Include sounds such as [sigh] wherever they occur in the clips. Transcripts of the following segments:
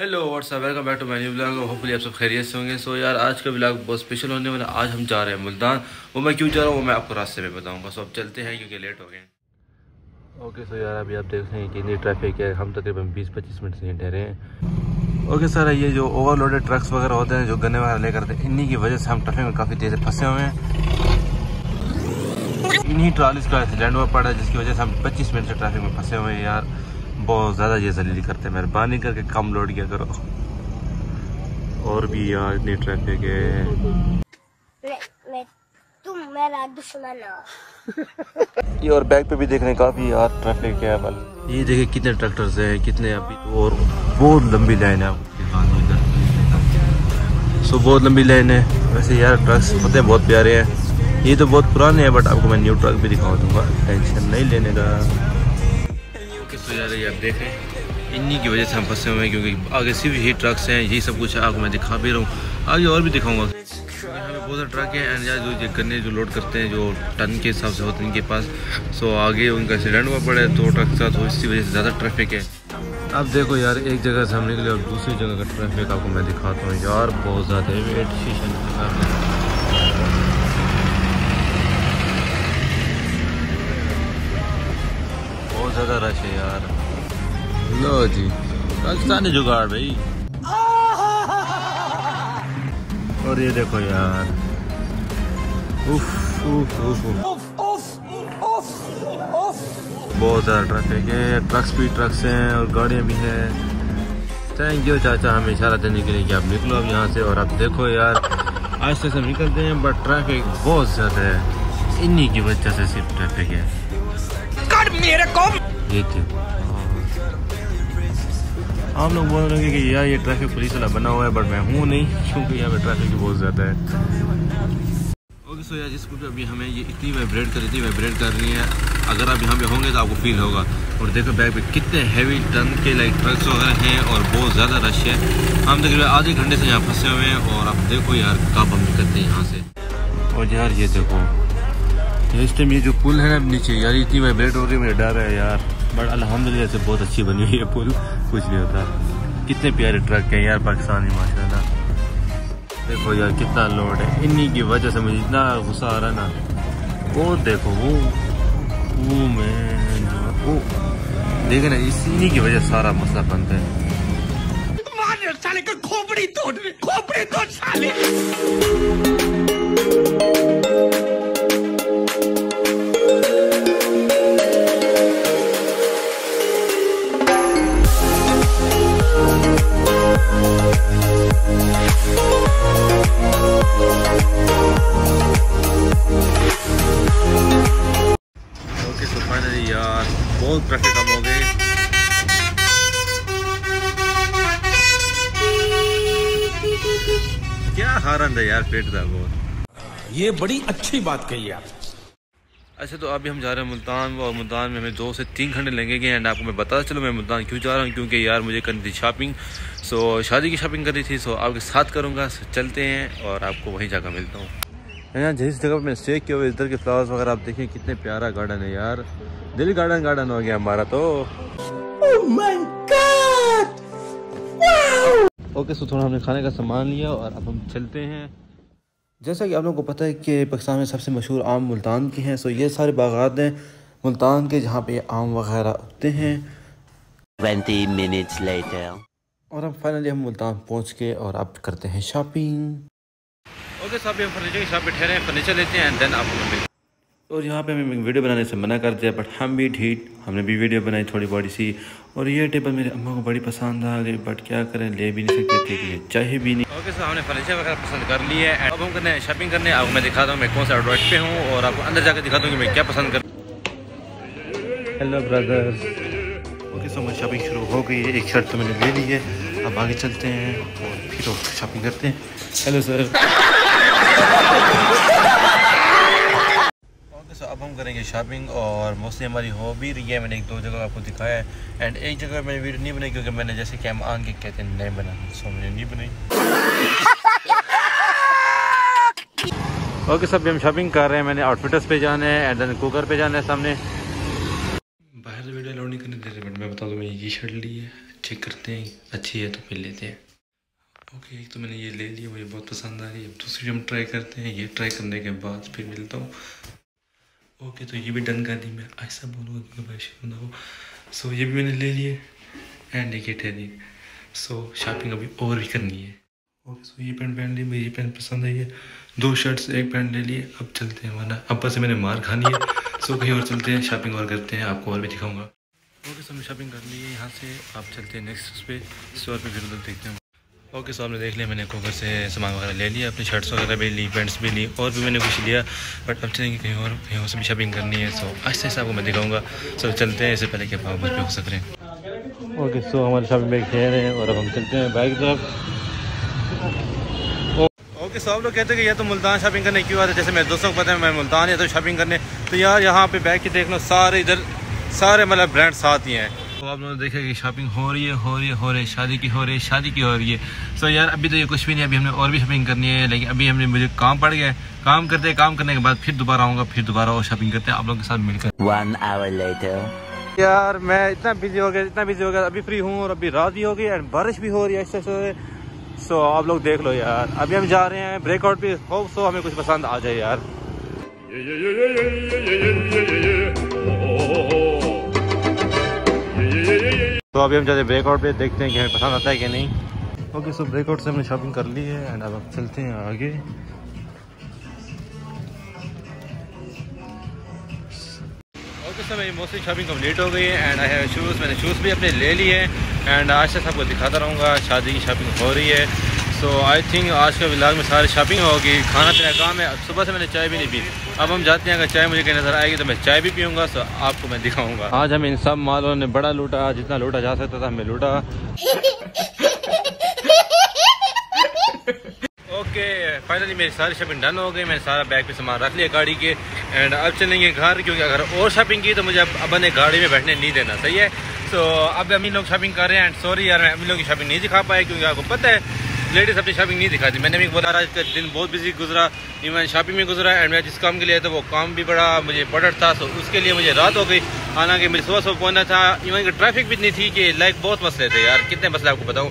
Hello what's up welcome back to my new blog hopefully आप सब खैरियत से होंगे। सो यार, आज का ब्लॉग बहुत स्पेशल होने वाला आज हम जा रहे हैं मुल्तान। वो मैं क्यों जा रहा हूँ, वो मैं आपको रास्ते में बताऊँगा। सो अब चलते हैं क्योंकि लेट हो गए ओके सो यार, अभी आप देख रहे हैं कितनी ट्रैफ़िक है। हम तकरीबन 20-25 मिनट से ठहरे हैं। ओके सर ये जो ओवरलोडेड ट्रक्स वगैरह होते हैं, जो गन्ने वगैरह लेकर आते हैं, इन्हीं की वजह से हम ट्रैफ़िक में काफ़ी तेज़ फंसे हुए हैं। इन्हीं ट्रालीज का एक्सीडेंट हुआ पड़ा है, जिसकी वजह से हम 25 मिनट से ट्रैफ़िक में फंसे हुए हैं, यार। बहुत ज़्यादा ये जलीली करते हैं। मेहरबानी करके कम लोड किया करो। और भी यार इतनी ट्रैफ़िक है। तुम मेरा दुश्मन हो। [laughs] ये और बैक पे भी देख रहे हैं काफ़ी यार ट्रैफ़िक है मतलब ये देखिए कितने ट्रैक्टर्स हैं कितने अभी तो और बहुत लंबी लाइन है। आपके सो बहुत लंबी लाइन है। वैसे यार ट्रक्स होते हैं बहुत प्यारे हैं। ये तो बहुत पुराने हैं बट आपको मैं न्यू ट्रक भी दिखा दूँगा टेंशन नहीं लेने का। सो यार ये आप देखें इन्हीं की वजह से हम फंसे हुए हैं क्योंकि आगे सिर्फ़ यही ट्रक्स हैं यही सब कुछ है आपको मैं दिखा भी रहा हूँ। आगे और भी दिखाऊँगा। यहाँ पे बहुत सारे ट्रक हैं एंड जो ये गन्ने जो लोड करते हैं, जो टन के हिसाब से होते हैं इनके पास सो आगे उनका एक्सीडेंट हुआ पड़ा है, दो ट्रक के साथ तो इसी वजह से ज़्यादा ट्रैफ़िक है। अब देखो यार, एक जगह से हम निकले और दूसरी जगह का ट्रैफ़िक आपको मैं दिखाता हूँ। यार बहुत ज़्यादा है। बहुत ज़्यादा रश है यार। लो जी। पाकिस्तानी जुगाड़ भाई। और ये देखो यार। उफ उफ उफ उफ। बहुत ज़्यादा ट्रैफ़िक है। ट्रक्स भी ट्रक्स हैं और गाड़ियाँ भी हैं। थैंक यू चाचा हमें इशारा देने के लिए कि आप निकलो अब यहाँ से और आप देखो यार आज से निकलते हैं बट ट्रैफ़िक बहुत ज़्यादा है। इन्हीं की वजह से सिर्फ़ ट्रैफ़िक है। मेरे को ये थी आप लोग बोल रहे हैं कि यार ये ट्रैफ़िक पुलिस वाला बना हुआ है बट मैं हूँ नहीं क्योंकि यहाँ पे ट्रैफ़िक बहुत ज़्यादा है। ओके सो यार पे अभी हमें ये इतनी वाइब्रेट कर रही थी वाइब्रेट कर रही है। अगर आप यहाँ पे होंगे तो आपको फील होगा। और देखो बैग पे कितने हैवी टन के लाइक ट्रक्स वगैरह हैं और बहुत ज़्यादा रश है। हम तकरीबन आधे घंटे से यहाँ फंसे हुए हैं और आप देखो यार कब हम निकलते हैं यहाँ से। और यार ये देखो इस टाइम ये जो पुल है ना नीचे, यार इतनी वाइब्रेट हो रही है मुझे डर है यार। बट अलहमदिल्ला से बहुत अच्छी बनी हुई है पुल, कुछ नहीं होता। कितने प्यारे ट्रक हैं यार, पाकिस्तानी, माशाल्लाह। देखो यार, कितना लोड है। इन्हीं की वजह से मुझे इतना गुस्सा आ रहा ना। वो देखो, वो वो मैं, वो। देखे ना, इन्हीं की वजह सारा मसला बनता है। खोपड़ी तोड़ खोपड़ी तोड़ साले। क्या हारन है यार पेट था बहुत ये बड़ी अच्छी बात कही आप। अच्छा तो अभी हम जा रहे हैं मुल्तान और मुल्तान में हमें दो से तीन घंटे लगेंगे एंड आपको मैं बता चलो मैं मुल्तान क्यों जा रहा हूँ क्योंकि यार मुझे करनी थी शॉपिंग सो शादी की शॉपिंग करनी थी सो आपके साथ करूँगा चलते हैं और आपको वहीं जाकर मिलता हूँ। यहाँ जिस जगह पर मैं स्टे किया हुआ इधर के फ्लावर्स वगैरह आप देखिए कितने प्यारा गार्डन है यार। दिल गार्डन गार्डन हो गया हमारा तो। ओके सो थोड़ा हमने खाने का सामान लिया और अब हम चलते हैं। जैसा कि आप लोगों को पता है कि पाकिस्तान में सबसे मशहूर आम मुल्तान के हैं सो ये सारे बागात हैं मुल्तान के जहाँ पे आम वगैरह उगते हैं। 20 minutes later. और अब फाइनली हम मुल्तान पहुँच के और अब करते हैं शॉपिंग ओके साहब हम फर्नीचर की शॉप पे ठहरे हैं फर्नीचर लेते हैं एंड देन मिलते और यहाँ पे हमें वीडियो बनाने से मना कर दिया बट हम भी ठीक हमने भी वीडियो बनाई थोड़ी बड़ी सी। और ये टेबल मेरी अम्मा को बड़ी पसंद आ गई बट क्या करें ले भी नहीं सकते थे कि चाहिए भी नहीं। ओके सर हमने फर्नीचर वगैरह पसंद कर लिए है अब हम करने शॉपिंग करने आपको मैं दिखाता हूँ मैं कौन सा एड्रॉइड पे हूँ और आपको अंदर जाकर दिखाता हूँ कि मैं क्या पसंद कर हेलो ब्रदर्स ओके सो मैं शॉपिंग शुरू हो गई है एक शर्ट तो मैंने ले ली है अब आगे चलते हैं और फिर शॉपिंग करते हैं। हेलो सर [laughs] अब हम करेंगे शॉपिंग और मोस्टली हमारी हॉबी रही है मैंने एक दो जगह आपको दिखाया है। एंड एक जगह मैंने वीडियो नहीं बनाई क्योंकि मैंने जैसे कि हम आन के कहते हैं नहीं बनानी सो मैंने नहीं बनाई। ओके सब हम शॉपिंग कर रहे हैं मैंने आउटफिटर्स पे जाना है एंड देन कुकर पे जाना है सामने। बाहर से वीडियो लोड नहीं करने दे रहे बट मैं बता दूँ मैंने ये शर्ट ली है चेक करते हैं अच्छी है तो फिर लेते हैं। ओके एक तो मैंने ये ले लिया मुझे बहुत पसंद आ रही है। अब दूसरी हम ट्राई करते हैं ये ट्राई करने के बाद फिर मिलता हूँ। ओके तो ये भी डन कर दी मैं। ऐसा बोलूँगा भाई शुरू ना हो। सो ये भी मैंने ले लिए एंड एक ठहरी सो शॉपिंग अभी और भी करनी है। ओके सो ये पेंट पहन ली मुझे ये पेंट पसंद आई है। दो शर्ट्स एक पेंट ले लिए। अब चलते हैं, वरना अब्बा से मैंने मार खानी है। सो कहीं और चलते हैं शॉपिंग और करते हैं, आपको और भी दिखाऊँगा। ओके सो मैं शॉपिंग कर ली है यहाँ से। आप चलते हैं नेक्स्ट उस पर स्टोर पर फिर देखते हैं। ओके सो आपने देख लिया मैंने कोकर से सामान वगैरह ले लिया अपनी शर्ट्स वगैरह भी ली पेंट्स भी ली और भी मैंने कुछ लिया बट अब चलेंगे कहीं और कहीं और से भी शॉपिंग करनी है सो ऐसे ऐसे आपको मैं दिखाऊँगा। सो चलते हैं इससे पहले कि आप पर हो सक रहे हैं। ओके सो हमारे शॉपिंग बैग खेल रहे हैं और अब हम चलते हैं बाइक तरफ़। ओके सब लोग कहते हैं कि यह तो मुल्तान शॉपिंग करने क्यों आते जैसे मेरे दोस्तों को पता है मैं मुल्तान या तो शॉपिंग करने तो यार यहाँ पे बैग की देख लो सारे इधर सारे मतलब ब्रांड साथ ही हैं। तो आप लोगों ने देखा कि शॉपिंग हो रही है हो रही है हो रही है शादी की हो रही है शादी की हो रही है सो यार अभी तो ये कुछ भी नहीं अभी हमने और भी शॉपिंग करनी है लेकिन अभी हमने मुझे काम पड़ गया है काम करते काम करने के बाद फिर दोबारा आऊँगा फिर दोबारा और शॉपिंग करते हैं आप लोगों के साथ मिलकर. यार मैं इतना बिज़ी हो गया इतना बिज़ी हो गया अभी फ्री हूँ और अभी रात भी हो गई एंड बारिश भी हो रही है ऐसे ऐसे सो आप लोग देख लो यार अभी हम जा रहे हैं ब्रेकआउट पे होप सो हमें कुछ पसंद आ जाए यार तो अभी हम जाते ब्रेकआउट पे देखते हैं कि हमें पसंद आता है कि नहीं। ओके सो ब्रेकआउट से हमने शॉपिंग कर ली है एंड अब अब चलते हैं आगे। ओके सर मेरी मोस्टली शॉपिंग कंप्लीट हो गई है एंड आई हैव शूज़ मैंने शूज़ भी अपने ले लिए एंड आज से सबको दिखाता रहूँगा शादी की शॉपिंग हो रही है। सो आई थिंक आज के ब्लाग में सारी शॉपिंग होगी, खाना पीना काम है। अब सुबह से मैंने चाय भी नहीं पी। अब हम जाते हैं, अगर चाय मुझे नज़र आएगी तो मैं चाय भी पीऊँगा सो आपको मैं दिखाऊँगा। आज हम इन सब मालों ने बड़ा लूटा, जितना लूटा जा सकता था हमें लूटा। ओके फाइनली मेरी सारी शॉपिंग डन हो गई, मैंने सारा बैग पे सामान रख लिया गाड़ी के। एंड अब चलेंगे घर, क्योंकि अगर और शॉपिंग की तो मुझे अब अब ने गाड़ी में बैठने नहीं देना, सही है? सो अब अम्मी लोग शॉपिंग कर रहे हैं एंड सॉरी यार, मैं अम्मी लोग की शॉपिंग नहीं दिखा पाए क्योंकि आपको पता है लेडीज़ अपनी शॉपिंग नहीं दिखाती। मैंने भी बोला आज का दिन बहुत बिज़ी गुजरा। इवन शॉपिंग में गुजरा एंड मैं जिस काम के लिए था, वो काम भी बड़ा, मुझे इंपॉर्टेंट था सो उसके लिए मुझे रात हो गई। हालाँकि मेरी सुबह सुबह पहुँचना था। इवन की ट्रैफ़िक भी इतनी थी कि लाइक बहुत मसले थे यार। कितने मसले आपको बताऊँ।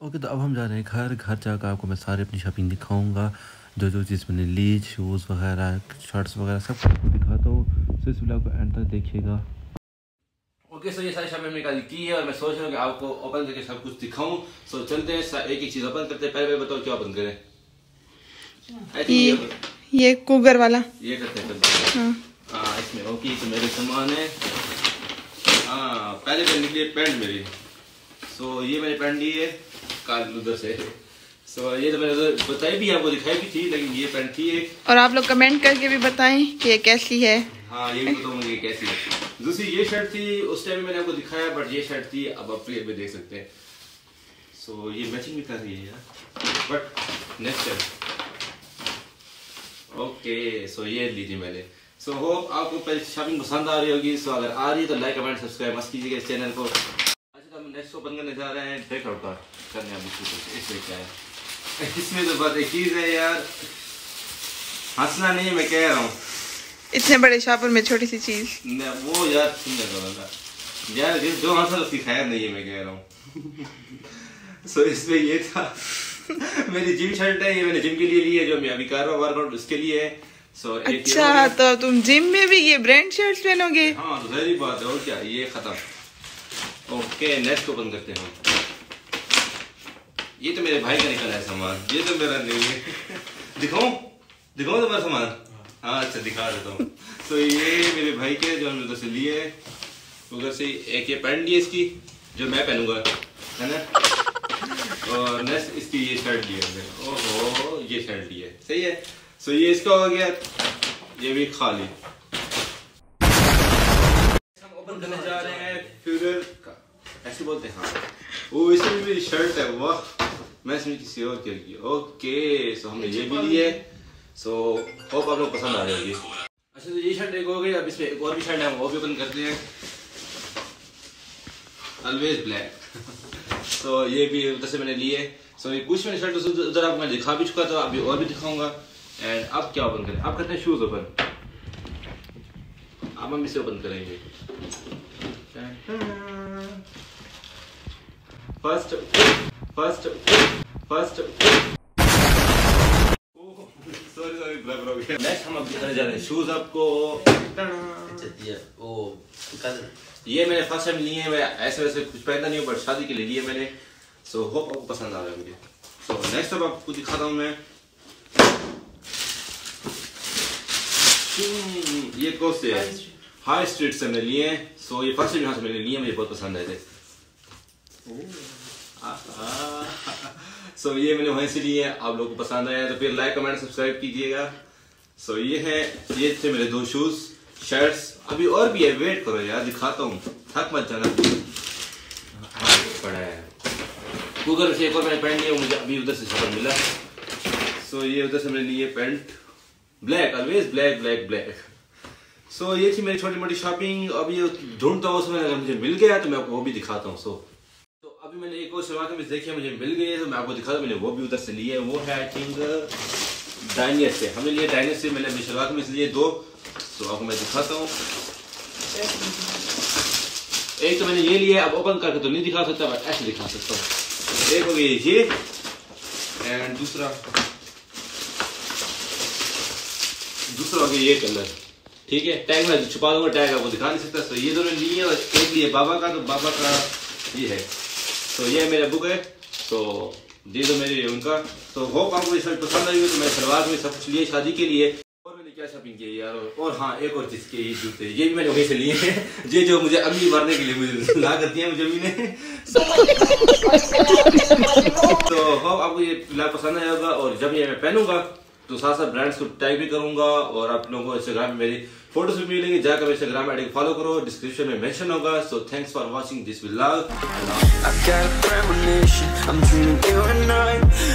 ओके तो अब हम जा रहे हैं घर। घर जाकर आपको मैं सारी अपनी शॉपिंग दिखाऊँगा। जो जो चीज़ मैंने ली शूज़ वगैरह शर्ट्स वगैरह, सब कुछ दिखाता हूँ। सो इस ब्लॉग को एंड तक देखिएगा। ओके सो ये सारी शॉपिंग मैंने कल की है और मैं सोच रहा हूँ कि आपको ओपन करके सब कुछ दिखाऊँ सो चलते हैं सा- एक एक चीज़ ओपन करते हैं पहले बताओ क्या ओपन करें ये ये कुगर वाला ये करते हैं हाँ हाँ इसमें ओके तो मेरे सामान है हाँ पहले पहले निकली पैंट मेरी सो ये मैंने पैंट ली है काल उधर से सो ये तो मैंने बताई भी आपको दिखाई भी थी लेकिन ये पेंट थी एक। और आप लोग कमेंट करके भी बताएँ कि ये कैसी है। हाँ ये भी बताओ मुझे कैसी है। दूसरी ये शर्ट थी उस टाइम मैंने आपको दिखाया बट ये शर्ट थी अब आप फिर में देख सकते हैं। सो so, ये मैचिंग भी कर रही है यार। But next time okay so ये ली थी मैंने। सो so, होप आपको पहले शॉपिंग पसंद आ रही होगी। सो so, अगर आ रही है तो लाइक कमेंट सब्सक्राइब मत कीजिएगा इस चैनल को। अच्छा तो हम नेक्स्ट ओपन करने जा रहे हैं। ब्रेकआउट का करने अब इसमें इसमें क्या है? इसमें तो बात एक चीज़ है यार हंसना नहीं मैं कह रहा हूँ इतने बड़े शॉपर में छोटी सी चीज़। वो यार यार जो हंसा उसकी खैर नहीं है मैं कह रहा हूँ। [laughs] सो इसमें ये था। [laughs] मेरी जिम शर्ट है ये मैंने जिम के लिए ली है जो मैं अभी कर रहा हूँ वर्कआउट उसके लिए है। सो अच्छा। तो तुम जिम में भी ये ब्रांड शर्ट्स पहनोगे? हाँ तो जहरी बात है और क्या? ये खत्म। ओके नेक्स्ट ओपन करते हैं। ये तो मेरे भाई का निकला है सामान। ये तो मेरा नहीं है। दिखाऊँ? दिखाऊँ तुम्हारा सामान? हाँ। अच्छा दिखा देता हूँ। तो ये मेरे भाई के जो हमने उधर से लिए है। उधर से एक ये पैंट ली है इसकी जो मैं पहनूँगा है ना? और नेक्स्ट इसकी ये शर्ट ली है हमने। ओहो ये शर्ट ली है। सही है? सो ये इसका हो गया। ये भी खाली। हम ओपन करने जा रहे हैं। फ्यूजर का ऐसे बोलते हैं हाँ। वो इसमें भी मेरी शर्ट है वाह। मैं इसमें किसी और के लिए ओके सो हमने ये भी ली है सो होप आप लोग पसंद आ जाएगी अच्छा तो ये शर्ट एक हो गई अब इसमें एक और भी शर्ट है वो भी ओपन करते हैं ऑलवेज ब्लैक तो ये भी उधर से मैंने लिए सो ये कुछ मैंने शर्ट उधर आपको मैं दिखा भी चुका था अभी और भी दिखाऊँगा एंड अब क्या ओपन करें अब करते हैं शूज़ ओपन अब हम इसे ओपन करेंगे first first first sorry sorry blur हो गया नेक्स्ट हम अब दिखाने जा रहे हैं? शूज़ आपको ओ ये मैंने फ़र्स्ट टाइम लिए हैं मैं ऐसे वैसे कुछ पहनता नहीं हूँ बट शादी के लिए लिए मैंने। सो होप आपको पसंद आ रहा है मुझे सो नेक्स्ट अब आपको दिखाता हूँ मैं। हम्म, ये कौन से हाई स्ट्रीट से मैंने लिए हैं। सो ये फ़र्स्ट टाइम यहाँ से मैंने लिए मुझे बहुत पसंद आए थे। [laughs] सो ये मैंने वहीं से लिए हैं। आप लोगों को पसंद आया तो फिर लाइक कमेंट सब्सक्राइब कीजिएगा। सो ये है ये थे मेरे दो शूज़ शर्ट्स अभी और भी है वेट करो यार दिखाता हूँ। थक मत जाना। पड़ा है। गूगल से एक और मैंने पैंट लिया मुझे अभी उधर से सफ़र मिला। सो ये उधर से मैंने लिए pant black always black black black so so, ये थी मेरी छोटी मोटी शॉपिंग अभी ये ढूंढता हूँ उसमें अगर मुझे मिल गया तो मैं आपको वो भी दिखाता हूँ। सो तो अभी मैंने एक और सलवार कमीज देखी है, मुझे मिल गई है तो मैं आपको दिखाता हूँ। मैंने वो भी उधर से लिए है, वो है आई थिंक डाइनियर से हमने लिए डाइनियर से मैंने अभी सलवार कमीज लिए दो तो आपको मैं दिखाता हूँ। एक तो मैंने ये लिया अब ओपन करके तो नहीं दिखा सकता बट ऐसे दिखा सकता हूँ। एक हो गई ये एंड दूसरा दूसरा हो गया ये कलर ठीक है टैग में छुपा दूँगा टैग आपको दिखा नहीं सकता तो ये दोनों लिए और एक लिए बाबा का तो बाबा का ये है। तो ये मेरा बुक है तो दे दो मेरे उनका। तो होप आपको ये शर्ट पसंद आई तो मैं सलवार में सब कुछ लिए शादी के लिए। और मैंने क्या शॉपिंग की यार? और, हाँ एक और चीज़ के ये जूते। ये भी मैंने वहीं से लिए हैं। ये जो मुझे अम्मी भरने के लिए मुझे ला कर दिया मुझे अम्मी ने तो होप आपको ये फ़िलहाल पसंद आया होगा और जब ये मैं पहनूँगा तो साथ साथ ब्रांड्स को टैग भी करूँगा और आप लोगों को इंस्टाग्राम मेरी फ़ोटोज़ भी मिलेंगे। जाकर इंस्टाग्राम आईडी फॉलो करो। डिस्क्रिप्शन में मेंशन होगा। So thanks for watching this will I